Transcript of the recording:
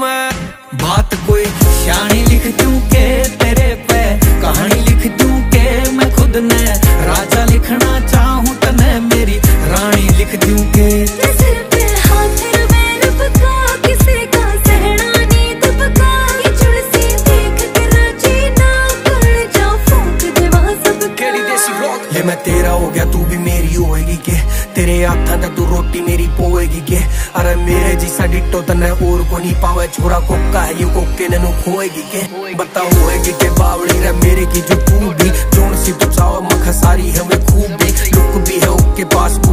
मैं बात कोई शानी लिख दूँ के तेरे पे कहानी लिख दूँ के मैं खुद ने राजा लिखना चाहूँ तने मेरी रानी लिख दूँ के मैं तेरा हो गया तू भी मेरी होएगी के। तेरे हाथा दा तू रोटी के अरे मेरे जिसा डिटो तने और को नहीं पावे छोरा कोका है ये कोके ने नु खोएगी के बताओ होएगी के बावड़ी रे मेरे की जो तू भी जोन सी चाव मख सारी है वे खूब